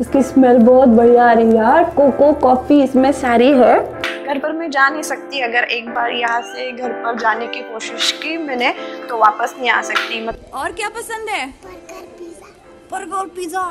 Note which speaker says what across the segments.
Speaker 1: इसकी स्मेल बहुत बढ़िया आ रही है यार। कोको कॉफ़ी इसमें सारी है। घर पर मैं जा नहीं सकती अगर एक बार यहाँ से घर पर जाने की कोशिश की मैंने तो वापस नहीं आ सकती। मत
Speaker 2: और क्या पसंद है? Burger pizza.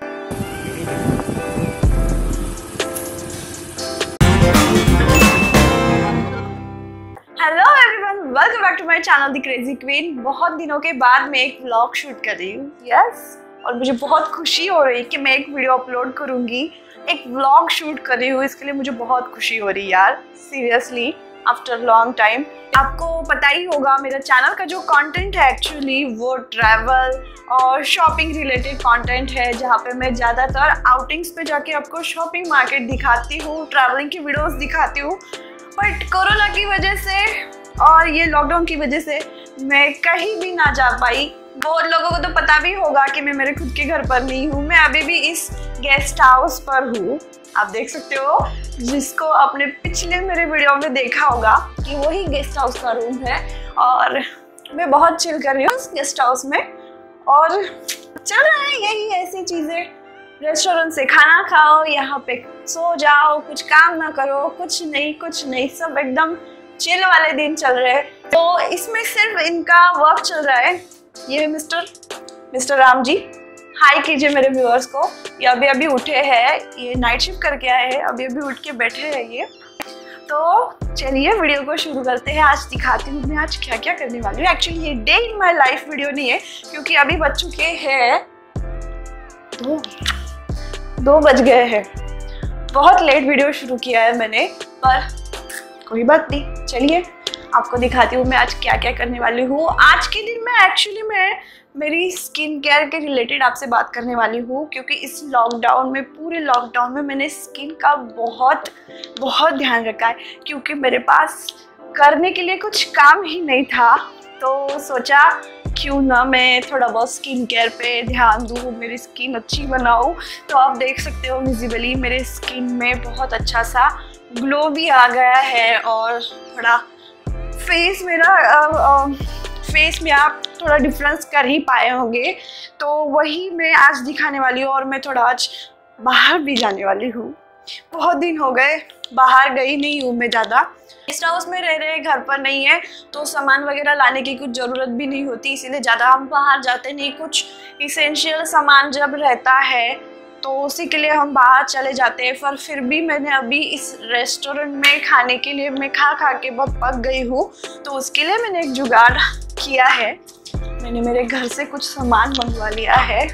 Speaker 1: Hello everyone welcome back to my channel the crazy queen बहुत दिनों के बाद मैं एक व्लॉग शूट कर रही हूँ। यस और मुझे बहुत खुशी हो रही कि मैं एक वीडियो अपलोड करूँगी। एक व्लॉग शूट कर रही हूँ, इसके लिए मुझे बहुत खुशी हो रही यार सीरियसली आफ्टर लॉन्ग टाइम आपको पता ही होगा, मेरा चैनल का जो कंटेंट है एक्चुअली वो ट्रैवल और शॉपिंग रिलेटेड कंटेंट है, जहाँ पे मैं ज़्यादातर आउटिंग्स पे जाके आपको शॉपिंग मार्केट दिखाती हूँ ट्रैवलिंग की वीडियोस दिखाती हूँ। बट कोरोना की वजह से और ये लॉकडाउन की वजह से मैं कहीं भी ना जा पाई। बहुत लोगों को तो पता भी होगा कि मैं मेरे खुद के घर पर नहीं हूँ। मैं अभी भी इस गेस्ट हाउस पर हूँ। आप देख सकते हो, जिसको आपने पिछले मेरे वीडियो में देखा होगा कि वही गेस्ट हाउस का रूम है। और मैं बहुत चिल कर रही हूँ उस गेस्ट हाउस में। और चल रहा है यही ऐसी चीज़ें। रेस्टोरेंट से खाना खाओ, यहाँ पे सो जाओ, कुछ काम ना करो, कुछ नहीं कुछ नहीं। सब एकदम चिल वाले दिन चल रहे हैं। तो इसमें सिर्फ़ इनका वर्क चल रहा है। ये mister mister Ram ji. Hi कीजिए मेरे व्यूअर्स को। ये अभी अभी उठे हैं, ये नाइट शिफ्ट करके आए हैं अभी अभी उठ के बैठे हैं ये। तो चलिए वीडियो को शुरू करते हैं। आज दिखाती हूँ मैं आज क्या क्या करने वाली हूँ। एक्चुअली ये day in my life video नहीं है, क्योंकि अभी बज चुके हैं दो दो बज गए हैं। बहुत लेट वीडियो शुरू किया है मैंने, पर कोई बात नहीं। चलिए। आपको दिखाती हूँ मैं आज क्या क्या करने वाली हूँ। आज के दिन मैं एक्चुअली मैं मेरी स्किन केयर के रिलेटेड आपसे बात करने वाली हूँ, क्योंकि इस लॉकडाउन में, पूरे लॉकडाउन में मैंने स्किन का बहुत बहुत ध्यान रखा है, क्योंकि मेरे पास करने के लिए कुछ काम ही नहीं था। तो सोचा क्यों ना मैं थोड़ा बहुत स्किन केयर पे ध्यान दूँ, मेरी स्किन अच्छी बनाऊँ। तो आप देख सकते हो विजिबली मेरे स्किन में बहुत अच्छा सा ग्लो भी आ गया है और थोड़ा फेस मेरा फेस में आप थोड़ा डिफरेंस कर ही पाए होंगे। तो वही मैं आज दिखाने वाली हूँ और मैं थोड़ा आज बाहर भी जाने वाली हूँ। बहुत दिन हो गए, बाहर गई नहीं हूँ मैं ज़्यादा। गेस्ट हाउस में रह रहे, घर पर नहीं है तो सामान वगैरह लाने की कुछ ज़रूरत भी नहीं होती, इसीलिए ज़्यादा हम बाहर जाते नहीं। कुछ इसेंशियल सामान जब रहता है तो उसी के लिए हम बाहर चले जाते हैं। पर फिर भी मैंने अभी इस रेस्टोरेंट में खाने के लिए मैं खा खा के बहुत पक गई हूँ। तो उसके लिए मैंने एक जुगाड़ किया है। मैंने मेरे घर से कुछ सामान मंगवा लिया है।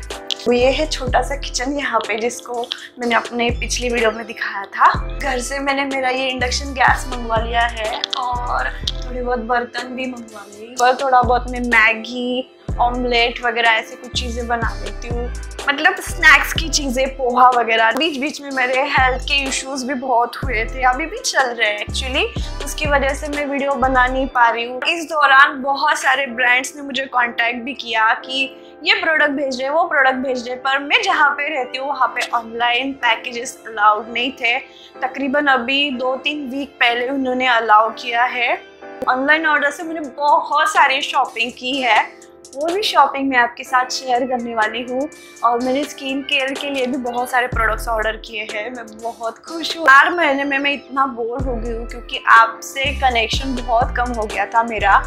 Speaker 1: तो ये है छोटा सा किचन यहाँ पे जिसको मैंने अपने पिछली वीडियो में दिखाया था। घर से मैंने मेरा ये इंडक्शन गैस मंगवा लिया है और थोड़े बहुत बर्तन भी मंगवा लिए। और थोड़ा बहुत मैं मैगी ऑमलेट वगैरह, ऐसी कुछ चीज़ें बना लेती हूँ। मतलब स्नैक्स की चीज़ें, पोहा वगैरह। बीच बीच में मेरे हेल्थ के इश्यूज़ भी बहुत हुए थे, अभी भी चल रहे हैं एक्चुअली उसकी वजह से मैं वीडियो बना नहीं पा रही हूँ। इस दौरान बहुत सारे ब्रांड्स ने मुझे कांटेक्ट भी किया कि ये प्रोडक्ट भेज रहे वो प्रोडक्ट भेज रहे पर मैं जहाँ पे रहती हूँ, वहाँ पे ऑनलाइन पैकेजेस अलाउड नहीं थे। तकरीबन अभी दो तीन वीक पहले उन्होंने अलाउ किया है। ऑनलाइन ऑर्डर से मैंने बहुत सारी शॉपिंग की है। वो भी शॉपिंग मैं आपके साथ शेयर करने वाली हूँ। और मैंने स्किन केयर के लिए भी बहुत सारे प्रोडक्ट्स ऑर्डर किए हैं। मैं बहुत खुश हूँ। चार महीने में मैं इतना बोर हो गई हूँ क्योंकि आपसे कनेक्शन बहुत कम हो गया था मेरा।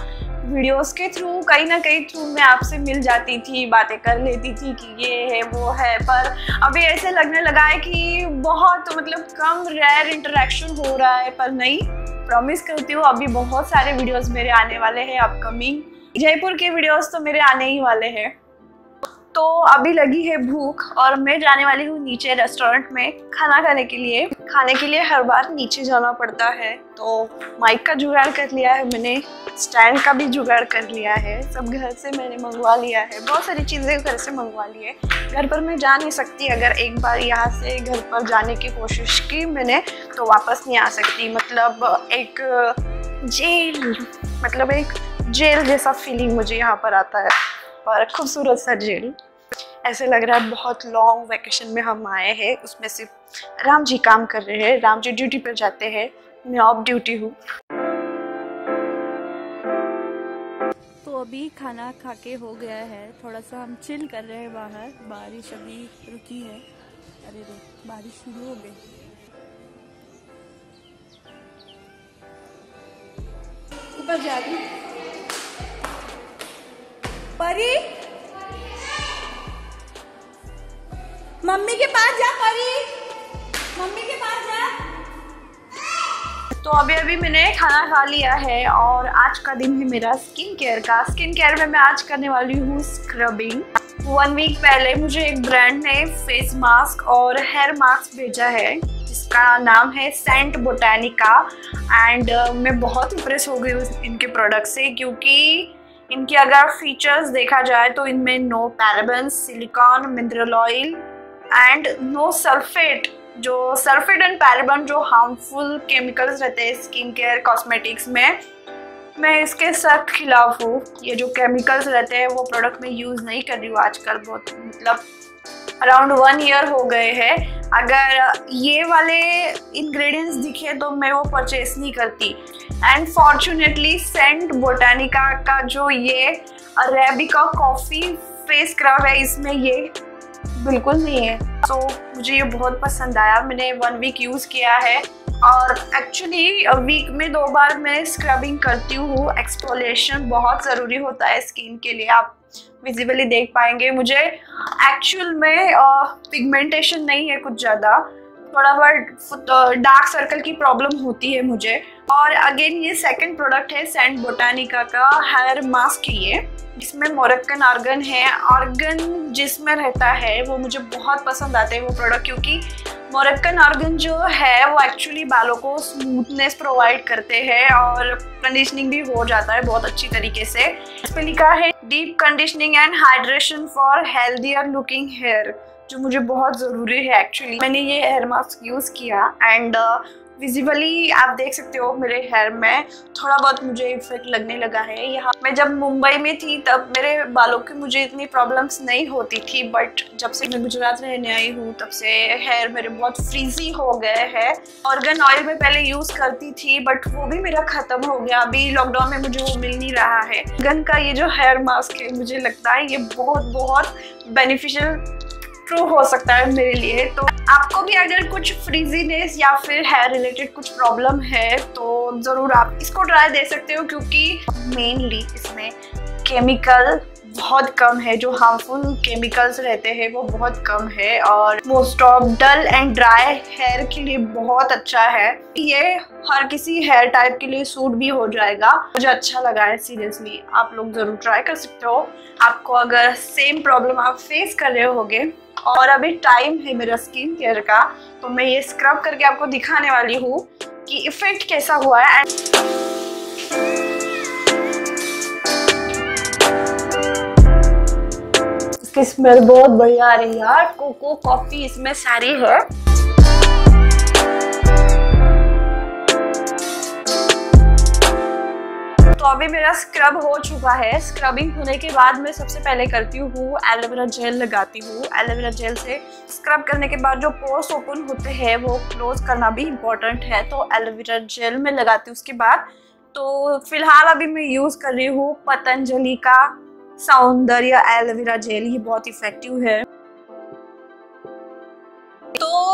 Speaker 1: वीडियोस के थ्रू कहीं ना कहीं थ्रू मैं आपसे मिल जाती थी, बातें कर लेती थी कि ये है, वो है। पर अभी ऐसे लगने लगा है कि बहुत मतलब कम रेयर इंटरेक्शन हो रहा है। पर नहीं प्रॉमिस करती हूँ, अभी बहुत सारे वीडियोस मेरे आने वाले हैं अपकमिंग जयपुर के वीडियोस तो मेरे आने ही वाले हैं। तो अभी लगी है भूख और मैं जाने वाली हूँ नीचे रेस्टोरेंट में खाना खाने के लिए। खाने के लिए हर बार नीचे जाना पड़ता है। तो माइक का जुगाड़ कर लिया है मैंने स्टैंड का भी जुगाड़ कर लिया है। सब घर से मैंने मंगवा लिया है। बहुत सारी चीज़ें घर से मंगवा ली है। घर पर मैं जा नहीं सकती अगर एक बार यहाँ से घर पर जाने की कोशिश की मैंने तो वापस नहीं आ सकती। मतलब एक जेल मतलब एक जेल जैसा फीलिंग मुझे यहाँ पर आता है। और खूबसूरत सा जेल। ऐसे लग रहा है बहुत लॉन्ग वैकेशन में हम आए हैं। उसमें सिर्फ़ राम जी काम कर रहे हैं। राम जी ड्यूटी पर जाते हैं। मैं ऑफ़ ड्यूटी हूँ।
Speaker 2: तो अभी खाना खा के हो गया है। थोड़ा सा हम चिल कर रहे हैं बाहर। बारिश अभी रुकी है। अरे रे बारिश शुरू हो गई। ऊपर जा रही परी। मम्मी के पास जा, परी। मम्मी के पास जा।
Speaker 1: तो अभी अभी मैंने खाना खा लिया है और आज का दिन है मेरा स्किन केयर का। स्किन केयर में मैं आज करने वाली हूँ स्क्रबिंग वन वीक पहले मुझे एक ब्रांड ने फेस मास्क और हेयर मास्क भेजा है, जिसका नाम है सेंट बोटानिका एंड मैं बहुत इम्प्रेस हो गई उस इनके प्रोडक्ट से, क्योंकि इनके अगर फीचर्स देखा जाए तो इनमें no paraben silicone mineral oil and no sulphate जो सल्फेट एंड पैराबन जो हार्मफुल केमिकल्स रहते हैं स्किन केयर कॉस्मेटिक्स में, मैं इसके सख्त खिलाफ हूँ। ये जो केमिकल्स रहते हैं वो प्रोडक्ट में यूज़ नहीं कर रही हूँ आजकल बहुत मतलब अराउंड वन ईयर हो गए हैं। अगर ये वाले इंग्रेडिएंट्स दिखे तो मैं वो परचेस नहीं करती। एंड फॉर्चुनेटली सेंट बोटानिका का जो ये अरेबिका कॉफ़ी फेस स्क्रब है इसमें ये बिल्कुल नहीं है। सो so, मुझे ये बहुत पसंद आया। मैंने वन वीक यूज़ किया है। और एक्चुअली वीक में दो बार मैं स्क्रबिंग करती हूँ। एक्सपोलेशन बहुत ज़रूरी होता है स्किन के लिए। आप विजिबली देख पाएँगे। मुझे एक्चुअल में पिगमेंटेशन नहीं है कुछ ज़्यादा। थोड़ा बहुत डार्क सर्कल की प्रॉब्लम होती है मुझे। और अगेन ये सेकंड प्रोडक्ट है सेंट बोटानिका का हेयर मास्क ये इसमें मोरक्कन आर्गन है। आर्गन जिसमें रहता है, वो मुझे बहुत पसंद आते हैं वो प्रोडक्ट क्योंकि मोरक्कन आर्गन जो है, वो एक्चुअली बालों को स्मूथनेस प्रोवाइड करते हैं और कंडीशनिंग भी हो जाता है बहुत अच्छी तरीके से। इस पर लिखा है deep conditioning and hydration for healthier looking hair जो मुझे बहुत ज़रूरी है एक्चुअली मैंने ये हेयर मास्क यूज़ किया एंड विजिबली आप देख सकते हो मेरे हेयर में थोड़ा बहुत मुझे इफ़ेक्ट लगने लगा है। यहाँ मैं जब मुंबई में थी, तब मेरे बालों की मुझे इतनी प्रॉब्लम्स नहीं होती थी बट जब से मैं गुजरात रहने आई हूँ, तब से हेयर मेरे बहुत फ्रीजी हो गए हैं। ऑर्गन ऑयल में पहले यूज़ करती थी बट वो भी मेरा ख़त्म हो गया। अभी लॉकडाउन में मुझे वो मिल नहीं रहा है। गन का ये जो हेयर मास्क है, मुझे लगता है ये बहुत बहुत बेनिफिशियल ट्रू हो सकता है मेरे लिए। तो आपको भी अगर कुछ फ्रीजीनेस या फिर हेयर रिलेटेड कुछ प्रॉब्लम है तो ज़रूर आप इसको ट्राई दे सकते हो क्योंकि मेनली इसमें केमिकल बहुत कम है। जो हार्मफुल केमिकल्स रहते हैं, वो बहुत कम है और most of dull and dry hair के लिए बहुत अच्छा है। ये हर किसी हेयर टाइप के लिए सूट भी हो जाएगा। मुझे अच्छा लगा है सीरियसली आप लोग ज़रूर ट्राई कर सकते हो। आपको अगर सेम प्रॉब्लम आप फेस कर रहे होगे और अभी टाइम है मेरा स्किन केयर का तो मैं ये स्क्रब करके आपको दिखाने वाली हूँ कि इफ़ेक्ट कैसा हुआ है। एंड स्मेल बहुत बढ़िया आ रही है यार। कोको कॉफ़ी इसमें सारी है। अभी मेरा स्क्रब हो चुका है। स्क्रबिंग होने के बाद मैं सबसे पहले करती हूँ एलोवेरा जेल लगाती हूँ। एलोवेरा जेल से स्क्रब करने के बाद जो पोर्स ओपन होते हैं, वो क्लोज करना भी इम्पोर्टेंट है। तो एलोवेरा जेल में लगाती हूँ उसके बाद। तो फ़िलहाल अभी मैं यूज़ कर रही हूँ पतंजलि का सौंदर्य एलोवेरा जेल ये बहुत इफ़ेक्टिव है।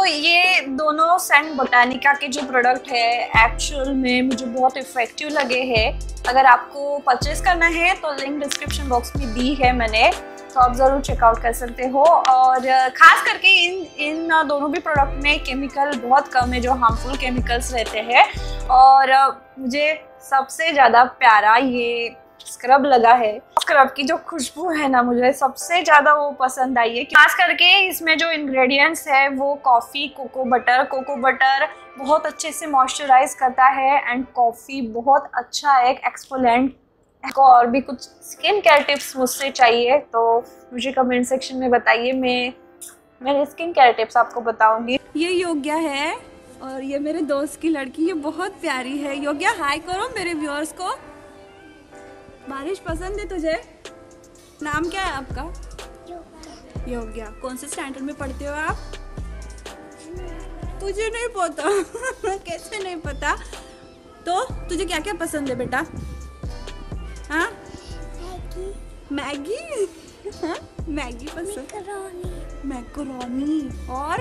Speaker 1: तो ये दोनों सेंट बोटानिका के जो प्रोडक्ट है एक्चुअल में मुझे बहुत इफ़ेक्टिव लगे हैं। अगर आपको परचेज करना है तो लिंक डिस्क्रिप्शन बॉक्स में दी है मैंने। तो आप ज़रूर चेकआउट कर सकते हो। और ख़ास करके इन इन दोनों भी प्रोडक्ट में केमिकल बहुत कम है, जो हार्मफुल केमिकल्स रहते हैं। और मुझे सबसे ज़्यादा प्यारा ये स्क्रब लगा है। स्क्रब की जो खुशबू है ना मुझे सबसे ज़्यादा वो पसंद आई है खास करके इसमें जो इंग्रेडिएंट्स है, वो coffee cocoa butter cocoa butter बहुत अच्छे से मॉइस्चराइज करता है एंड कॉफ़ी बहुत अच्छा एक एक्सपोलेंट और भी कुछ स्किन केयर टिप्स मुझसे चाहिए तो मुझे कमेंट सेक्शन में बताइए। मैं, मेरे स्किन केयर टिप्स आपको बताऊँगी।
Speaker 2: ये योग्या है और ये मेरे दोस्त की लड़की, ये बहुत प्यारी है। योग्या हाई करो मेरे व्यूअर्स को। बारिश पसंद है तुझे? नाम क्या है आपका? योग्या। कौन से स्टैंडर्ड में पढ़ते हो आप? तुझे नहीं पता। कैसे नहीं पता? तो तुझे क्या क्या पसंद है बेटा? हाँ? मैगी। मैगी हाँ?
Speaker 1: मैगी पसंद। मैकरोनी। और?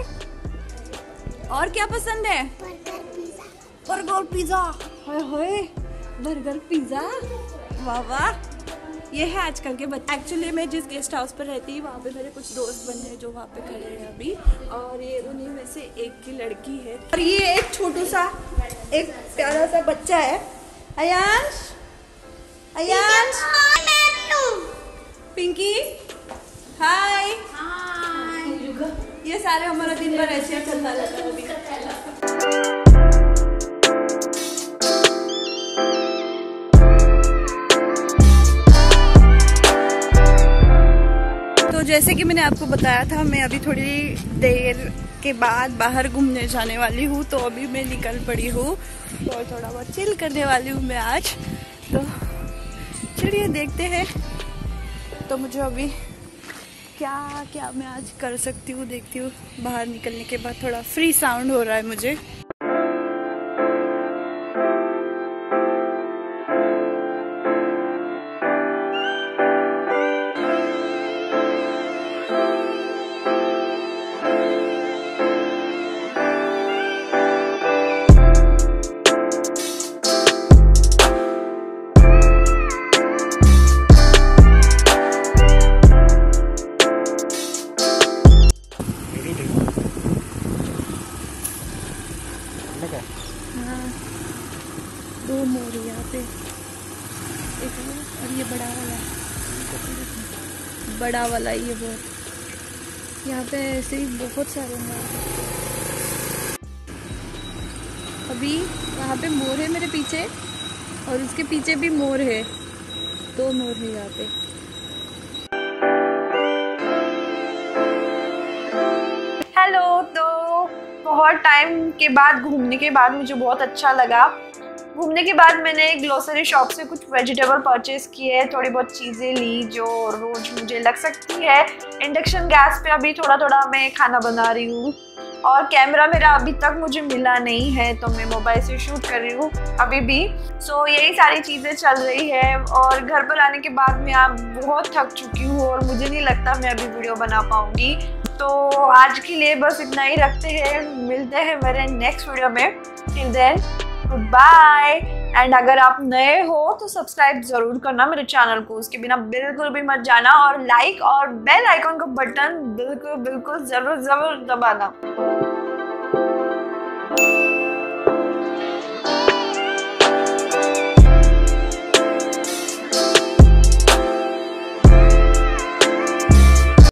Speaker 1: और क्या पसंद है? Burger pizza. Hi hi. Burger pizza. वाह वाह। ये है आजकल के बच्चे। एक्चुअली मैं जिस गेस्ट हाउस पर रहती हूँ वहाँ पे मेरे कुछ दोस्त बने हैं जो वहाँ पे खड़े हैं अभी। और ये उन्हीं में से एक की लड़की है। और ये एक छोटू सा एक प्यारा सा बच्चा है। अयांश? अयांश? पिंकी? हाय ये सारे हमारा दिन भर ऐसे ही चलता रहता है जैसे कि मैंने आपको बताया था, मैं अभी थोड़ी देर के बाद बाहर घूमने जाने वाली हूँ तो अभी मैं निकल पड़ी हूँ और थोड़ा बहुत चिल करने वाली हूँ मैं आज। तो चलिए देखते हैं। तो मुझे अभी क्या क्या मैं आज कर सकती हूँ, देखती हूँ। बाहर निकलने के बाद थोड़ा फ्री साउंड हो रहा है मुझे। वाला ये बहुत यहाँ पे ऐसे ही बहुत सारे मोर अभी वहाँ पे मोर है मेरे पीछे, और उसके पीछे भी मोर है। दो मोर है यहाँ पे।
Speaker 3: हेलो तो बहुत टाइम के बाद, घूमने के बाद मुझे बहुत अच्छा लगा। घूमने के बाद मैंने एक ग्लोसरी शॉप से कुछ वेजिटेबल परचेज किए थोड़ी बहुत चीज़ें ली जो रोज मुझे लग सकती है। इंडक्शन गैस पे अभी थोड़ा थोड़ा मैं खाना बना रही हूँ और कैमरा मेरा अभी तक मुझे मिला नहीं है तो मैं मोबाइल से शूट कर रही हूँ अभी भी। सो so, यही सारी चीज़ें चल रही है और घर पर आने के बाद मैं आप बहुत थक चुकी हूँ और मुझे नहीं लगता मैं अभी वीडियो बना पाऊँगी। तो आज के लिए बस इतना ही रखते हैं मिलते हैं मेरे नेक्स्ट वीडियो में। Till then good bye and अगर आप नए हो तो सब्सक्राइब ज़रूर करना मेरे चैनल को। उसके बिना बिल्कुल भी मत जाना और लाइक और बेल आइकॉन का बटन बिल्कुल बिल्कुल ज़रूर ज़रूर दबाना।